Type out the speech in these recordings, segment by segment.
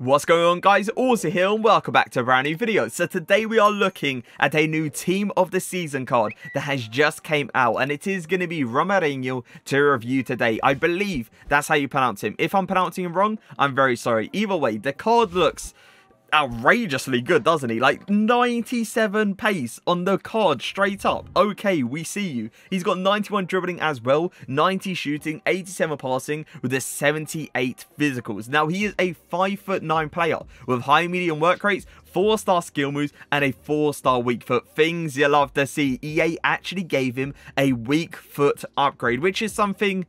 What's going on guys, Ozzy here and welcome back to a brand new video. So today we are looking at a new Team of the Season card that has just came out and it is going to be Romarinho to review today. I believe that's how you pronounce him. If I'm pronouncing him wrong, I'm very sorry. Either way, the card looks outrageously good, doesn't he? Like 97 pace on the card straight up. Okay, we see you. He's got 91 dribbling as well, 90 shooting, 87 passing with a 78 physicals. Now, he is a 5'9 player with high medium work rates, 4-star skill moves, and a 4-star weak foot. Things you love to see. EA actually gave him a weak foot upgrade, which is something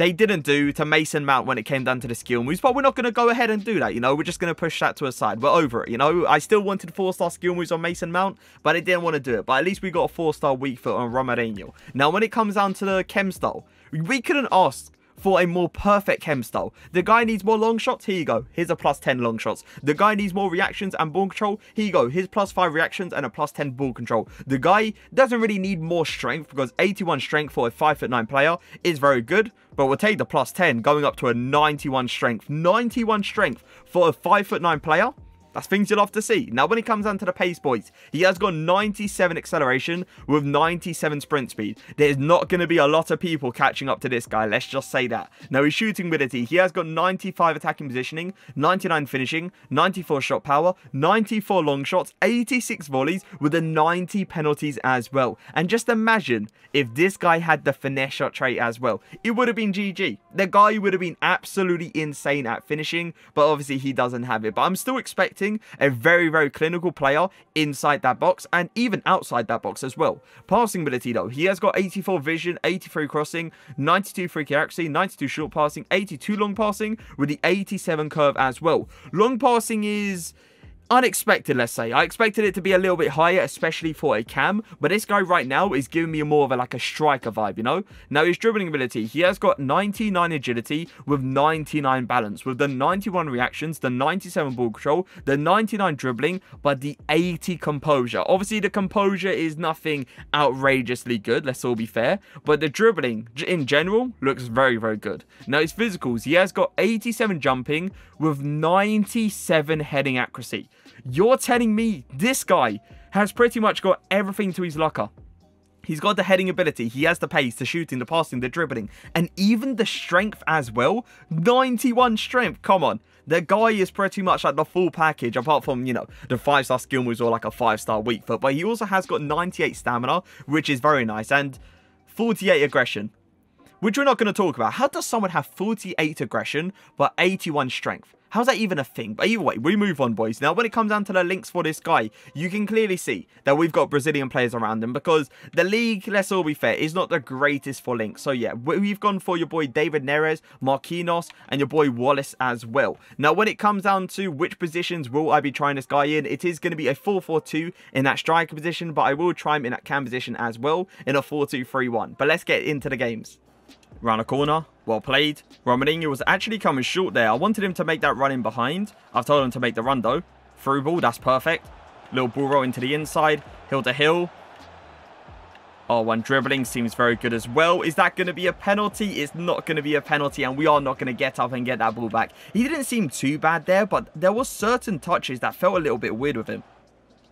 they didn't do to Mason Mount when it came down to the skill moves, but we're not going to go ahead and do that, you know, we're just going to push that to a side, we're over it, you know, I still wanted 4-star skill moves on Mason Mount, but I didn't want to do it, but at least we got a 4-star weak foot on Romarinho. Now, when it comes down to the chem style, we couldn't ask for a more perfect chem style. The guy needs more long shots, here you go. Here's a plus 10 long shots. The guy needs more reactions and ball control, here you go. Here's plus 5 reactions and a plus 10 ball control. The guy doesn't really need more strength because 81 strength for a 5'9 player is very good, but we'll take the plus 10 going up to a 91 strength. 91 strength for a 5'9 player that's things you'll love to see. Now, when it comes down to the pace, boys, he has got 97 acceleration with 97 sprint speed. There's not going to be a lot of people catching up to this guy. Let's just say that. Now, his shooting ability, he has got 95 attacking positioning, 99 finishing, 94 shot power, 94 long shots, 86 volleys with a 90 penalties as well. And just imagine if this guy had the finesse shot trait as well. It would have been GG. The guy would have been absolutely insane at finishing, but obviously he doesn't have it. But I'm still expecting a very, very clinical player inside that box and even outside that box as well. Passing ability though, he has got 84 vision, 83 crossing, 92 free kick accuracy, 92 short passing, 82 long passing with the 87 curve as well. Long passing is unexpected, let's say. I expected it to be a little bit higher, especially for a cam, but this guy right now is giving me more of a like a striker vibe, you know? Now, his dribbling ability, he has got 99 agility with 99 balance, with the 91 reactions, the 97 ball control, the 99 dribbling, but the 80 composure. Obviously, the composure is nothing outrageously good, let's all be fair, but the dribbling in general looks very, very good. Now, his physicals, he has got 87 jumping with 97 heading accuracy. You're telling me this guy has pretty much got everything to his locker. He's got the heading ability, he has the pace, the shooting, the passing, the dribbling, and even the strength as well. 91 strength, come on. The guy is pretty much like the full package, apart from, you know, the 5-star skill moves or like a 5-star weak foot. But he also has got 98 stamina, which is very nice, and 48 aggression, which we're not going to talk about. How does someone have 48 aggression but 81 strength? How's that even a thing? But either way, we move on, boys. Now, when it comes down to the links for this guy, you can clearly see that we've got Brazilian players around him because the league, let's all be fair, is not the greatest for links. So, yeah, we've gone for your boy David Neres, Marquinhos, and your boy Wallace as well. Now, when it comes down to which positions will I be trying this guy in, it is going to be a 4-4-2 in that striker position, but I will try him in that cam position as well in a 4-2-3-1. But let's get into the games. Round a corner. Well played. Romarinho was actually coming short there. I wanted him to make that run in behind. I've told him to make the run though. Through ball. That's perfect. Little ball roll into the inside. Hill to hill. Oh, one dribbling seems very good as well. Is that going to be a penalty? It's not going to be a penalty, and we are not going to get up and get that ball back. He didn't seem too bad there, but there were certain touches that felt a little bit weird with him.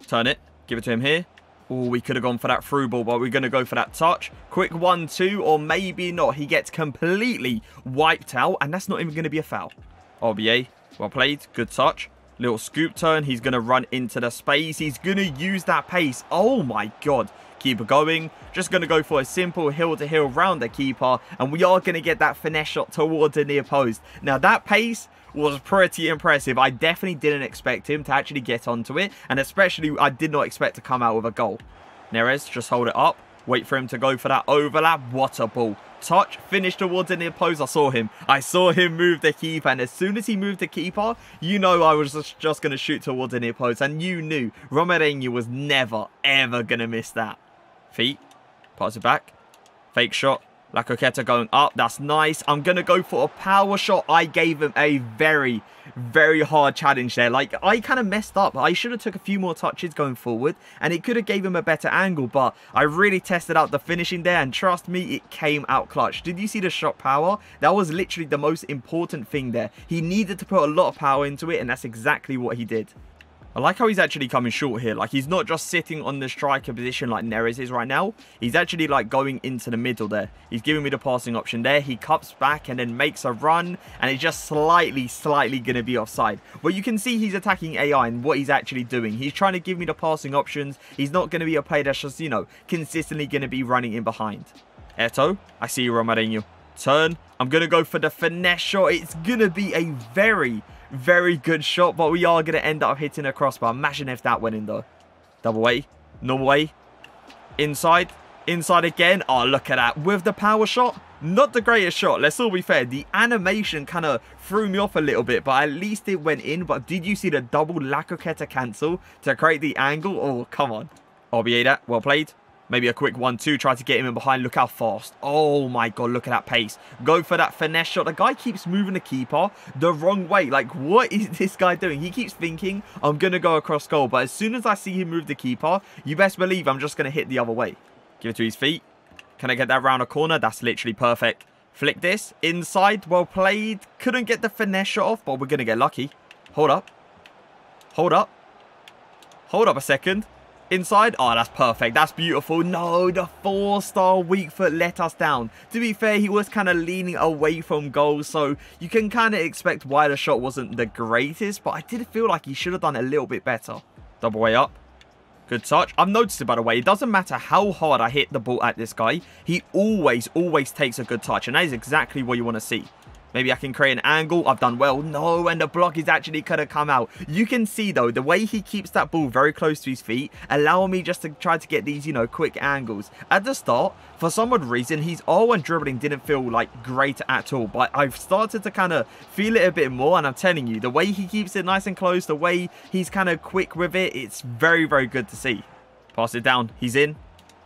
Turn it. Give it to him here. Oh, we could have gone for that through ball, but we're going to go for that touch. Quick one, two, or maybe not. He gets completely wiped out, and that's not even going to be a foul. RBA, well played. Good touch. Little scoop turn. He's going to run into the space. He's going to use that pace. Oh, my God. Keeper going. Just going to go for a simple hill-to-hill -hill round the keeper, and we are going to get that finesse shot towards the near post. Now, that pace was pretty impressive. I definitely didn't expect him to actually get onto it, and especially I did not expect to come out with a goal. Neres, just hold it up. Wait for him to go for that overlap. What a ball. Touch, finish towards the near post. I saw him. I saw him move the keeper. And as soon as he moved the keeper, you know I was just, going to shoot towards the near post. And you knew Romarinho was never, ever going to miss that. Feet. Pass it back. Fake shot. La going up. That's nice. I'm going to go for a power shot. I gave him a very, very hard challenge there. Like, I kind of messed up. I should have took a few more touches going forward, and it could have gave him a better angle, but I really tested out the finishing there, and trust me, it came out clutch. Did you see the shot power? That was literally the most important thing there. He needed to put a lot of power into it, and that's exactly what he did. I like how he's actually coming short here. Like, he's not just sitting on the striker position like Neres is right now. He's actually, like, going into the middle there. He's giving me the passing option there. He cups back and then makes a run. And it's just slightly, slightly going to be offside. But you can see he's attacking AI and what he's actually doing. He's trying to give me the passing options. He's not going to be a player that's just, you know, consistently going to be running in behind. Eto'o, I see you, Romarinho. Turn. I'm going to go for the finesse shot. It's going to be a very very good shot, but we are going to end up hitting a crossbar. Imagine if that went in, though. Double way. Normal way. Inside. Inside again. Oh, look at that. With the power shot, not the greatest shot. Let's all be fair. The animation kind of threw me off a little bit, but at least it went in. But did you see the double La Croqueta cancel to create the angle? Oh, come on. That. Well played. Maybe a quick one-two, try to get him in behind. Look how fast. Oh my god, look at that pace. Go for that finesse shot. The guy keeps moving the keeper the wrong way. Like, what is this guy doing? He keeps thinking, I'm going to go across goal. But as soon as I see him move the keeper, you best believe I'm just going to hit the other way. Give it to his feet. Can I get that round a corner? That's literally perfect. Flick this. Inside. Well played. Couldn't get the finesse shot off, but we're going to get lucky. Hold up. Hold up. Hold up a second. Inside? Oh, that's perfect. That's beautiful. No, the four-star weak foot let us down. To be fair, he was kind of leaning away from goal, so you can kind of expect why the shot wasn't the greatest, but I did feel like he should have done a little bit better. Double way up. Good touch. I've noticed it, by the way. It doesn't matter how hard I hit the ball at this guy. He always, always takes a good touch, and that is exactly what you want to see. Maybe I can create an angle. I've done well. No, and the block is actually going to come out. You can see, though, the way he keeps that ball very close to his feet, allowing me just to try to get these, you know, quick angles. At the start, for some odd reason, his R1 dribbling didn't feel, like, great at all. But I've started to kind of feel it a bit more, and I'm telling you, the way he keeps it nice and close, the way he's kind of quick with it, it's very, very good to see. Pass it down. He's in.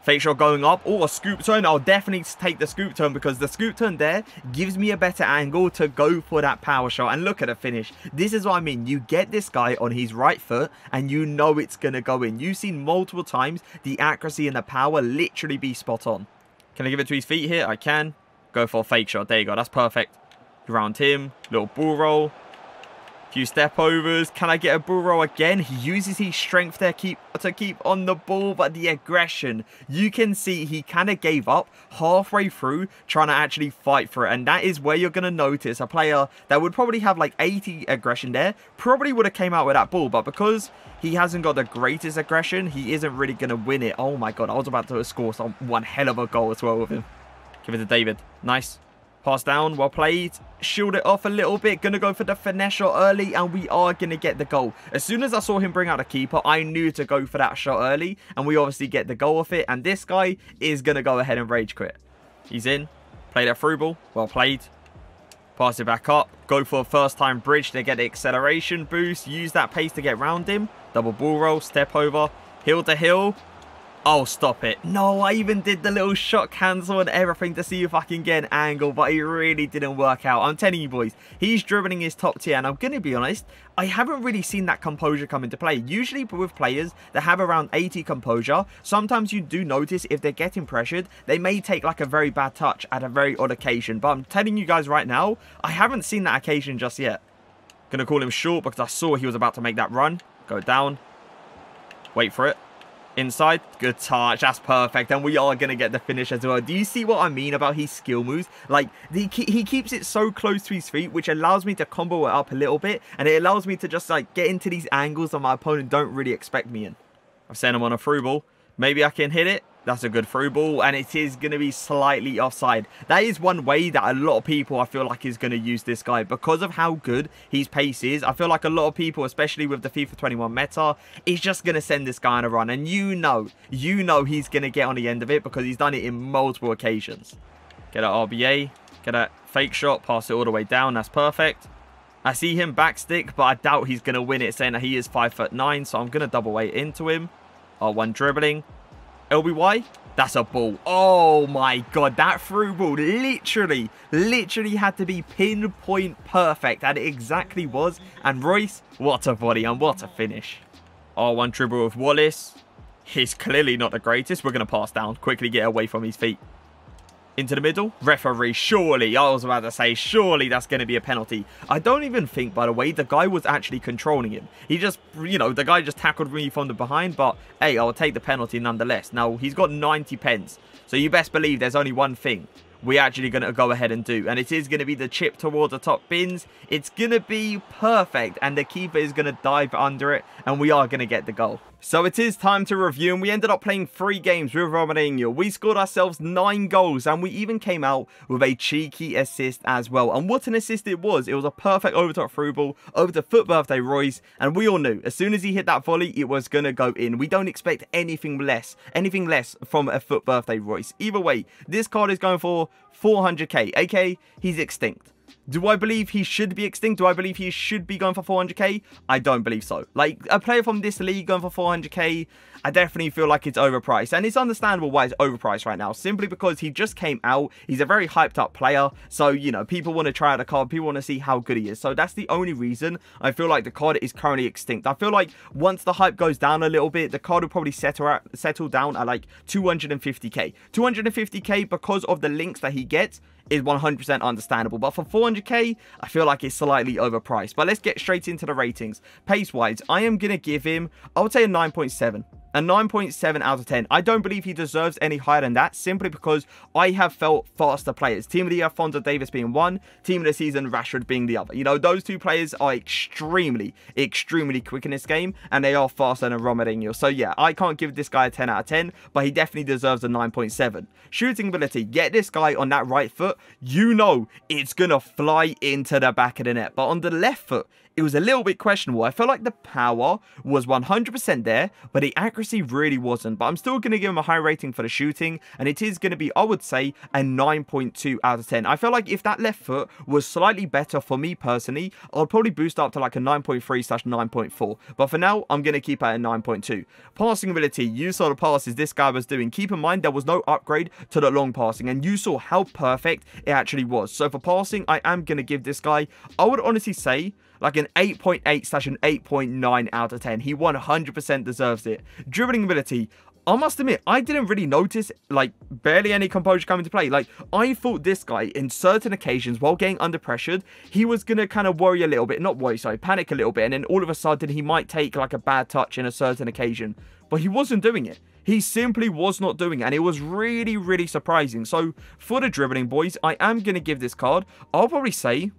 Fake shot going up. Oh, a scoop turn. I'll definitely take the scoop turn because the scoop turn there gives me a better angle to go for that power shot. And look at the finish. This is what I mean. You get this guy on his right foot and you know it's going to go in. You've seen multiple times the accuracy and the power literally be spot on. Can I give it to his feet here? I can. Go for a fake shot. There you go. That's perfect. Around him. Little ball roll few step overs. Can I get a ball roll again? He uses his strength there keep, to keep on the ball, but the aggression, you can see he kind of gave up halfway through trying to actually fight for it. And that is where you're going to notice a player that would probably have like 80 aggression there, probably would have came out with that ball. But because he hasn't got the greatest aggression, he isn't really going to win it. Oh my god, I was about to score some one hell of a goal as well with him. Give it to David. Nice. Pass down, well played. Shield it off a little bit. Gonna go for the finesse shot early, and we are gonna get the goal. As soon as I saw him bring out a keeper, I knew to go for that shot early, and we obviously get the goal off it. And this guy is gonna go ahead and rage quit. He's in. Played that through ball. Well played. Pass it back up. Go for a first time bridge to get the acceleration boost. Use that pace to get round him. Double ball roll. Step over. Hill to hill. Oh, stop it. No, I even did the little shot cancel and everything to see if I can get an angle, but it really didn't work out. I'm telling you boys, he's dribbling his top tier, and I'm going to be honest, I haven't really seen that composure come into play. Usually with players that have around 80 composure, sometimes you do notice if they're getting pressured, they may take like a very bad touch at a very odd occasion. But I'm telling you guys right now, I haven't seen that occasion just yet. Gonna call him short because I saw he was about to make that run. Go down. Wait for it. Inside, good touch, that's perfect, and we are going to get the finish as well. Do you see what I mean about his skill moves? Like, he, he keeps it so close to his feet, which allows me to combo it up a little bit, and it allows me to just, like, get into these angles that my opponent don't really expect me in. I've sent him on a through ball. Maybe I can hit it. That's a good through ball, and it is going to be slightly offside. That is one way that a lot of people, I feel like, is going to use this guy. Because of how good his pace is, I feel like a lot of people, especially with the FIFA 21 meta, is just going to send this guy on a run. And you know, you know he's going to get on the end of it because he's done it in multiple occasions. Get an RBA, get a fake shot, pass it all the way down. That's perfect. I see him backstick, but I doubt he's going to win it, saying that he is 5 foot 9, so I'm going to double weight into him. R1 dribbling LBY, that's a ball. Oh my god, that through ball literally, literally had to be pinpoint perfect. And it exactly was. And Reus, what a body and what a finish. Oh, one dribble of Wallace. He's clearly not the greatest. We're going to pass down. Quickly get away from his feet into the middle. Referee, surely, I was about to say, surely that's going to be a penalty. I don't even think, by the way, the guy was actually controlling him. He just, you know, the guy just tackled me from the behind, but hey, I'll take the penalty nonetheless. Now, he's got 90 pence, so you best believe there's only one thing we're actually going to go ahead and do. And it is going to be the chip towards the top bins. It's going to be perfect. And the keeper is going to dive under it. And we are going to get the goal. So it is time to review, and we ended up playing three games with Romarinho. We scored ourselves nine goals, and we even came out with a cheeky assist as well. And what an assist it was. It was a perfect over-top through ball over to FUT Birthday Reus and we all knew, as soon as he hit that volley, it was going to go in. We don't expect anything less, anything less from a FUT Birthday Reus. Either way, this card is going for 400k, aka he's extinct. Do I believe he should be extinct? Do I believe he should be going for 400k? I don't believe so. Like, a player from this league going for 400k, I definitely feel like it's overpriced. And it's understandable why it's overpriced right now, simply because he just came out. He's a very hyped up player. So, you know, people want to try out a card. People want to see how good he is. So that's the only reason I feel like the card is currently extinct. I feel like once the hype goes down a little bit, the card will probably settle, out, settle down at like 250k. 250k because of the links that he gets is 100% understandable. But for 400k, I feel like it's slightly overpriced. But let's get straight into the ratings. Pace-wise, I am going to give him, I would say a 9.7 a 9.7 out of 10. I don't believe he deserves any higher than that simply because I have felt faster players. Team of the year, Alphonso Davies being one, team of the season, Rashford being the other. You know, those two players are extremely, extremely quick in this game and they are faster than Romarinho. So yeah, I can't give this guy a 10 out of 10, but he definitely deserves a 9.7. Shooting ability, get this guy on that right foot, you know it's going to fly into the back of the net. But on the left foot, it was a little bit questionable. I felt like the power was 100% there, but the accuracy really wasn't. But I'm still going to give him a high rating for the shooting, and it is going to be, I would say, a 9.2 out of 10. I feel like if that left foot was slightly better for me personally, I'd probably boost up to like a 9.3 slash 9.4. But for now, I'm going to keep at a 9.2. Passing ability, you saw the passes this guy was doing. Keep in mind, there was no upgrade to the long passing, and you saw how perfect it actually was. So for passing, I am going to give this guy, I would honestly say, like an 8.8 slash an 8.9 out of 10. He 100% deserves it. Dribbling ability, I must admit, I didn't really notice, like, barely any composure coming to play. Like, I thought this guy, in certain occasions, while getting under pressured, he was going to kind of worry a little bit. Not worry, sorry, panic a little bit. And then all of a sudden, he might take, like, a bad touch in a certain occasion. But he wasn't doing it. He simply was not doing it. And it was really, really surprising. So, for the dribbling, boys, I am going to give this card, I'll probably say,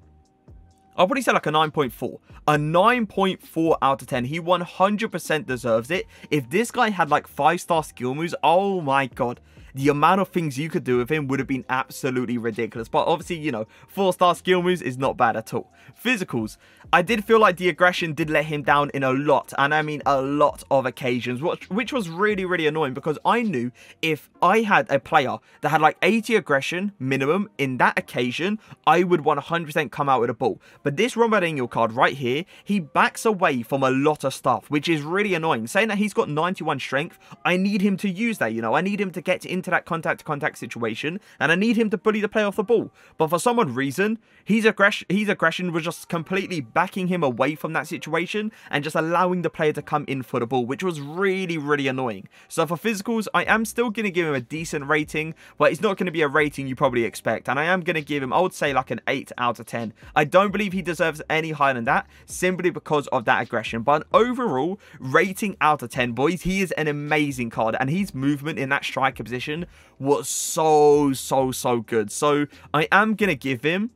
I'll probably say like a 9.4. A 9.4 out of 10. He 100% deserves it. If this guy had like 5-star skill moves, oh my god the amount of things you could do with him would have been absolutely ridiculous. But obviously, you know, 4-star skill moves is not bad at all. Physicals. I did feel like the aggression did let him down in a lot, and I mean a lot of occasions, which, which was really, really annoying because I knew if I had a player that had like 80 aggression minimum in that occasion, I would 100% come out with a ball. But this Romarinho card right here, he backs away from a lot of stuff, which is really annoying. Saying that he's got 91 strength, I need him to use that, you know, I need him to get in into that contact-to-contact situation, and I need him to bully the player off the ball. But for some odd reason, his aggression, his aggression was just completely backing him away from that situation and just allowing the player to come in for the ball, which was really, really annoying. So for physicals, I am still going to give him a decent rating, but it's not going to be a rating you probably expect. And I am going to give him, I would say, like an 8 out of 10. I don't believe he deserves any higher than that, simply because of that aggression. But overall, rating out of 10, boys, he is an amazing card, and his movement in that striker position was so, so, so good. So I am going to give him,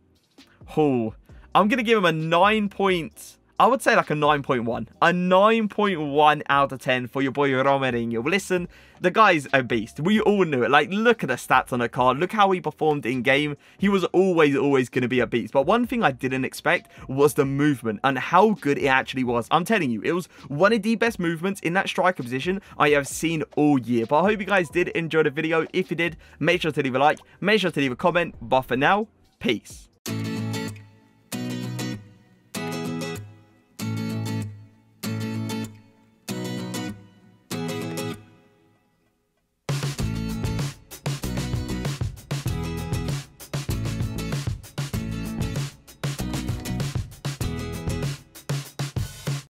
oh, I'm going to give him a 9 point, I would say like a 9.1. A 9.1 out of 10 for your boy Romarinho. Listen, the guy's a beast. We all knew it. Like, look at the stats on the card. Look how he performed in game. He was always, always going to be a beast. But one thing I didn't expect was the movement and how good it actually was. I'm telling you, it was one of the best movements in that striker position I have seen all year. But I hope you guys did enjoy the video. If you did, make sure to leave a like. Make sure to leave a comment. But for now, peace.